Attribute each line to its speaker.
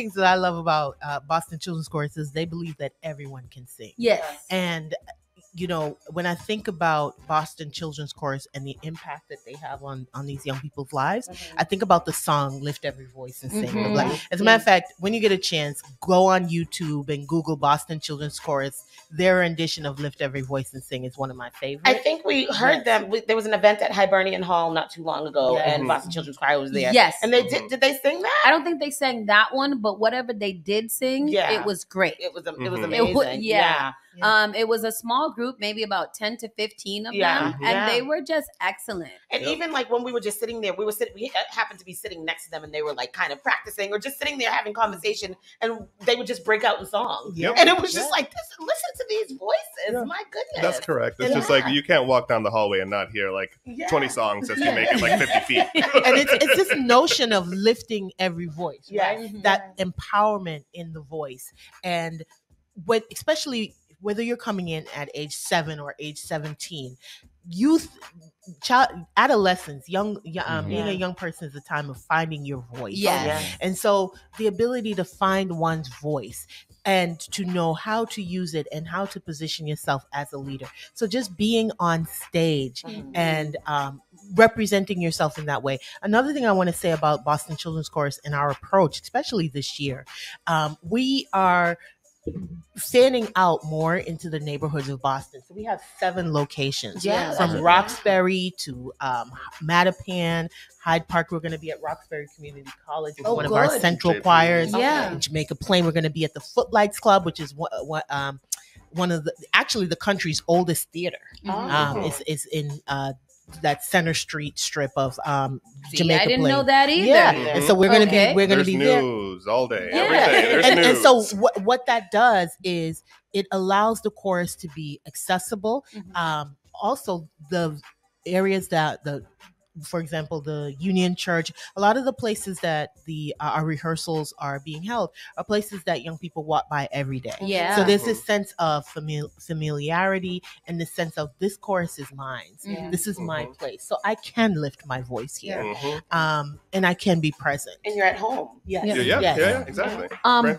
Speaker 1: things that I love about uh, Boston Children's Chorus is they believe that everyone can sing.
Speaker 2: Yes.
Speaker 1: And you know, when I think about Boston Children's Chorus and the impact that they have on on these young people's lives, I think about the song "Lift Every Voice and Sing." the
Speaker 2: Mhm.
Speaker 1: Black- As a matter of fact, when you get a chance, go on YouTube and Google Boston Children's Chorus. Their rendition of "Lift Every Voice and Sing" is one of my favorites.
Speaker 3: I think we heard
Speaker 1: Yes.
Speaker 3: them. We, there was an event at Hibernian Hall not too long ago,
Speaker 1: Yes.
Speaker 3: and Boston Children's Choir was there.
Speaker 2: Yes.
Speaker 3: and they did. Did they sing that?
Speaker 2: I don't think they sang that one, but whatever they did sing,
Speaker 3: Yeah.
Speaker 2: it was great.
Speaker 3: It was. It was
Speaker 4: Mhm.
Speaker 2: It
Speaker 3: amazing.
Speaker 2: wa- yeah.
Speaker 1: Yeah.
Speaker 2: Um, it was a small group, maybe about ten to fifteen of
Speaker 3: Yeah.
Speaker 2: them, and
Speaker 3: Yeah.
Speaker 2: they were just excellent.
Speaker 3: And
Speaker 4: Yep.
Speaker 3: even like when we were just sitting there, we were sitting. We happened to be sitting next to them, and they were like kind of practicing or just sitting there having conversation, and they would just break out in song.
Speaker 1: Yep.
Speaker 3: And it was just
Speaker 1: Yeah.
Speaker 3: like, this, listen to these voices.
Speaker 4: Yeah.
Speaker 3: My goodness.
Speaker 4: That's correct. It's
Speaker 3: Yeah.
Speaker 4: just like you can't walk down the hallway and not hear like
Speaker 3: Yeah.
Speaker 4: 20 songs as you make it like 50 feet.
Speaker 1: and it's it's this notion of lifting every voice,
Speaker 3: Yes.
Speaker 1: right? That empowerment in the voice, and what especially whether you're coming in at age seven or age seventeen, youth, child, adolescence, young, y- um,
Speaker 4: Mhm.
Speaker 1: being a young person is a time of finding your voice.
Speaker 2: Yes.
Speaker 3: Yes.
Speaker 1: And so the ability to find one's voice and to know how to use it and how to position yourself as a leader. So just being on stage
Speaker 3: Mhm.
Speaker 1: and um, representing yourself in that way. Another thing I want to say about Boston Children's Chorus and our approach, especially this year, um, we are standing out more into the neighborhoods of Boston. So we have seven locations
Speaker 3: Yeah,
Speaker 1: from Roxbury to um, Mattapan, Hyde Park. We're going to be at Roxbury Community College. It's
Speaker 3: Oh,
Speaker 1: one of our central
Speaker 4: JP.
Speaker 1: choirs.
Speaker 2: Yeah.
Speaker 1: In Jamaica Plain, we're going to be at the Footlights Club, which is what, what um, one of the actually the country's oldest theater.
Speaker 2: Mhm.
Speaker 1: Um,
Speaker 4: Oh.
Speaker 1: is is in uh, that Center Street strip of um,
Speaker 2: See,
Speaker 1: Jamaica
Speaker 2: I didn't
Speaker 1: Plain.
Speaker 2: know that either.
Speaker 1: Yeah,
Speaker 4: Mhm.
Speaker 1: and so we're gonna
Speaker 2: Okay.
Speaker 1: be we're gonna
Speaker 4: There's
Speaker 1: be there.
Speaker 4: news all day,
Speaker 2: Yeah.
Speaker 4: every day. There's
Speaker 1: and, and so what what that does is it allows the chorus to be accessible.
Speaker 2: Mhm.
Speaker 1: Um, also, the areas that the for example, the Union Church, a lot of the places that the uh, our rehearsals are being held are places that young people walk by every day.
Speaker 2: Yeah.
Speaker 1: So there's this sense of famil- familiarity and this sense of this chorus is mine.
Speaker 2: Mhm.
Speaker 1: This is my
Speaker 4: Mhm.
Speaker 1: place. So I can lift my voice here.
Speaker 4: Mhm.
Speaker 1: Um, and I can be present.
Speaker 3: And you're at home.
Speaker 1: Yes.
Speaker 4: Yeah, yeah,
Speaker 1: Yes.
Speaker 4: yeah, exactly.
Speaker 2: Um,
Speaker 4: Right.